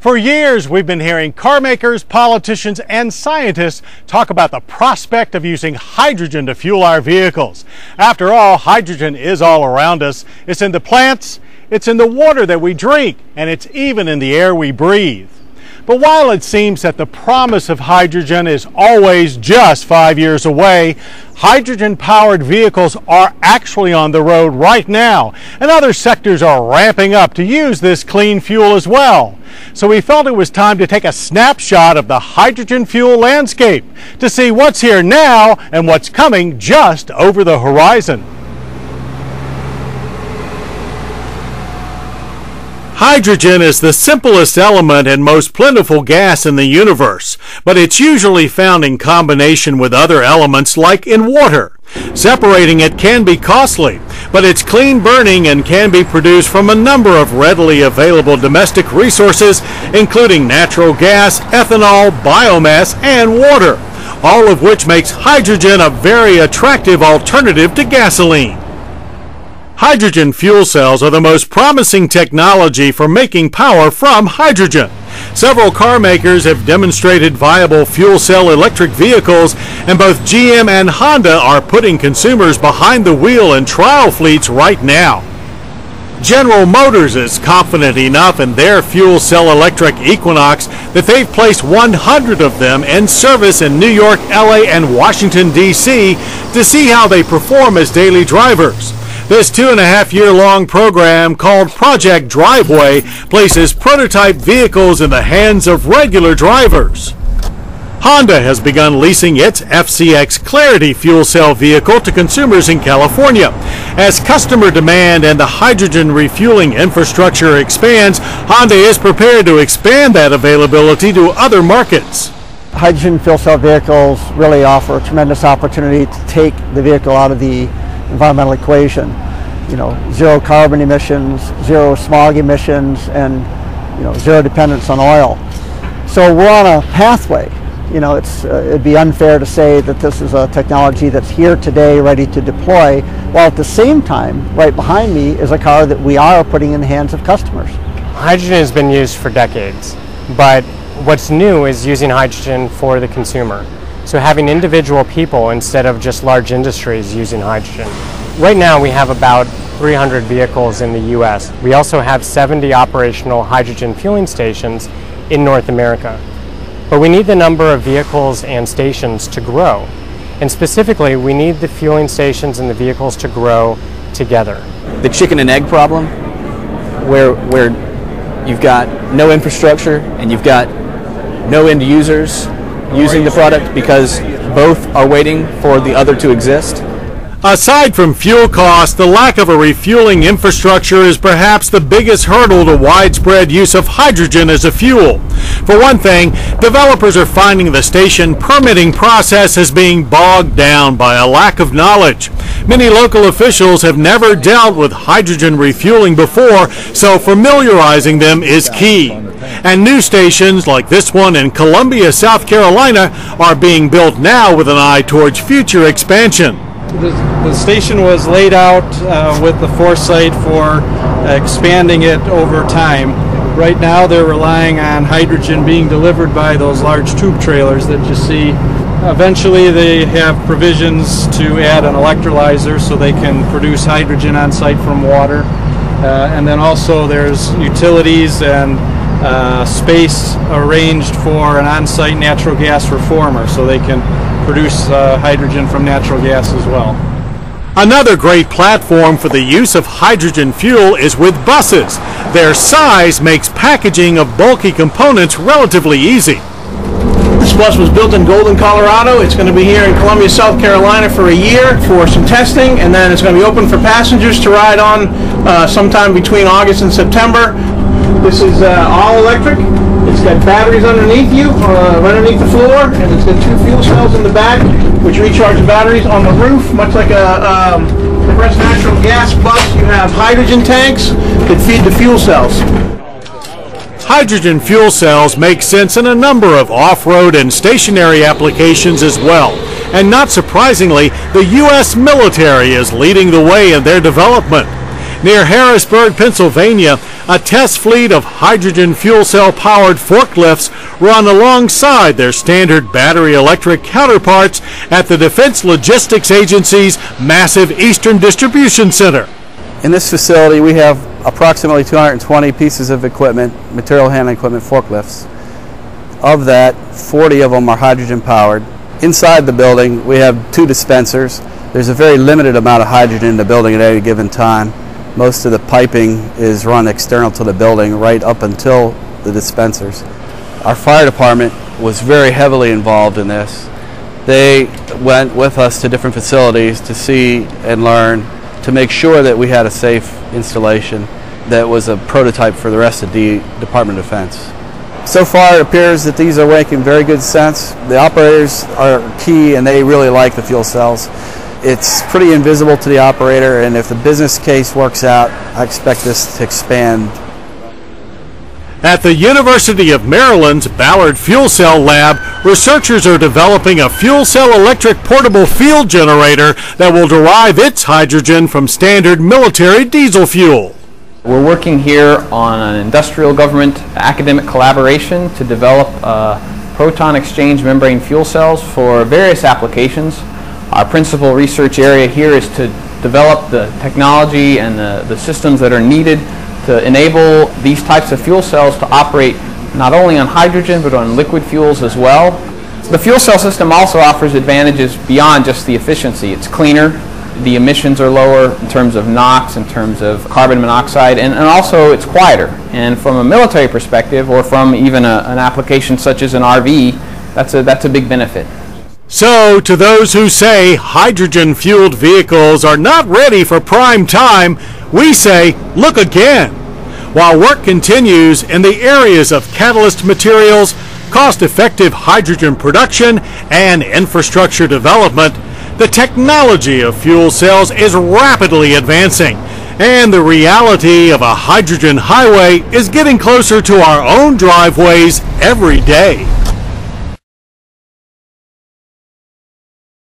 For years, we've been hearing car makers, politicians, and scientists talk about the prospect of using hydrogen to fuel our vehicles. After all, hydrogen is all around us. It's in the plants, it's in the water that we drink, and it's even in the air we breathe. But while it seems that the promise of hydrogen is always just five years away, hydrogen powered vehicles are actually on the road right now, and other sectors are ramping up to use this clean fuel as well. So we felt it was time to take a snapshot of the hydrogen fuel landscape to see what's here now and what's coming just over the horizon. Hydrogen is the simplest element and most plentiful gas in the universe, but it's usually found in combination with other elements like in water. Separating it can be costly, but it's clean burning and can be produced from a number of readily available domestic resources, including natural gas, ethanol, biomass, and water, all of which makes hydrogen a very attractive alternative to gasoline. Hydrogen fuel cells are the most promising technology for making power from hydrogen. Several car makers have demonstrated viable fuel cell electric vehicles, and both GM and Honda are putting consumers behind the wheel in trial fleets right now. General Motors is confident enough in their fuel cell electric Equinox that they've placed 100 of them in service in New York, LA, and Washington, D.C. to see how they perform as daily drivers. This two and a half year long program called Project Driveway places prototype vehicles in the hands of regular drivers. Honda has begun leasing its FCX Clarity fuel cell vehicle to consumers in California. As customer demand and the hydrogen refueling infrastructure expands, Honda is prepared to expand that availability to other markets. Hydrogen fuel cell vehicles really offer a tremendous opportunity to take the vehicle out of the environmental equation. You know, zero carbon emissions, zero smog emissions, and you know, zero dependence on oil. So we're on a pathway. You know, it's, uh, it'd be unfair to say that this is a technology that's here today, ready to deploy, while at the same time, right behind me is a car that we are putting in the hands of customers. Hydrogen has been used for decades, but what's new is using hydrogen for the consumer. So having individual people instead of just large industries using hydrogen. Right now we have about 300 vehicles in the US. We also have 70 operational hydrogen fueling stations in North America. But we need the number of vehicles and stations to grow. And specifically, we need the fueling stations and the vehicles to grow together. The chicken and egg problem, where, where you've got no infrastructure and you've got no end users using the product because both are waiting for the other to exist. Aside from fuel costs, the lack of a refueling infrastructure is perhaps the biggest hurdle to widespread use of hydrogen as a fuel. For one thing, developers are finding the station permitting process is being bogged down by a lack of knowledge. Many local officials have never dealt with hydrogen refueling before, so familiarizing them is key. And new stations like this one in Columbia, South Carolina are being built now with an eye towards future expansion. The, the station was laid out uh, with the foresight for expanding it over time. Right now, they're relying on hydrogen being delivered by those large tube trailers that you see. Eventually, they have provisions to add an electrolyzer so they can produce hydrogen on site from water. Uh, and then also, there's utilities and uh, space arranged for an on site natural gas reformer so they can produce uh, hydrogen from natural gas as well. Another great platform for the use of hydrogen fuel is with buses. Their size makes packaging of bulky components relatively easy. This bus was built in Golden, Colorado. It's going to be here in Columbia, South Carolina for a year for some testing, and then it's going to be open for passengers to ride on uh, sometime between August and September. This is uh, all electric. It's got batteries underneath you, uh, right underneath the floor, and it's got two fuel cells in the back, which recharge the batteries on the roof, much like a um, compressed natural gas bus. You have hydrogen tanks that feed the fuel cells. Hydrogen fuel cells make sense in a number of off-road and stationary applications as well. And not surprisingly, the U.S. military is leading the way in their development. Near Harrisburg, Pennsylvania, a test fleet of hydrogen fuel cell powered forklifts run alongside their standard battery electric counterparts at the Defense Logistics Agency's massive Eastern Distribution Center. In this facility, we have approximately 220 pieces of equipment, material handling equipment, forklifts. Of that, 40 of them are hydrogen powered. Inside the building, we have two dispensers. There's a very limited amount of hydrogen in the building at any given time. Most of the piping is run external to the building right up until the dispensers. Our fire department was very heavily involved in this. They went with us to different facilities to see and learn to make sure that we had a safe installation that was a prototype for the rest of the Department of Defense. So far, it appears that these are making very good sense. The operators are key and they really like the fuel cells. It's pretty invisible to the operator, and if the business case works out, I expect this to expand At the University of Maryland's Ballard Fuel Cell Lab, researchers are developing a fuel cell electric portable field generator that will derive its hydrogen from standard military diesel fuel. We're working here on an industrial government academic collaboration to develop uh, proton exchange membrane fuel cells for various applications. Our principal research area here is to develop the technology and the, the systems that are needed to enable these types of fuel cells to operate not only on hydrogen but on liquid fuels as well. The fuel cell system also offers advantages beyond just the efficiency. It's cleaner, the emissions are lower in terms of NOx, in terms of carbon monoxide, and, and also it's quieter. And from a military perspective, or from even a, an application such as an RV, that's a, that's a big benefit. So, to those who say hydrogen fueled vehicles are not ready for prime time, we say look again. While work continues in the areas of catalyst materials, cost effective hydrogen production, and infrastructure development, the technology of fuel cells is rapidly advancing, and the reality of a hydrogen highway is getting closer to our own driveways every day.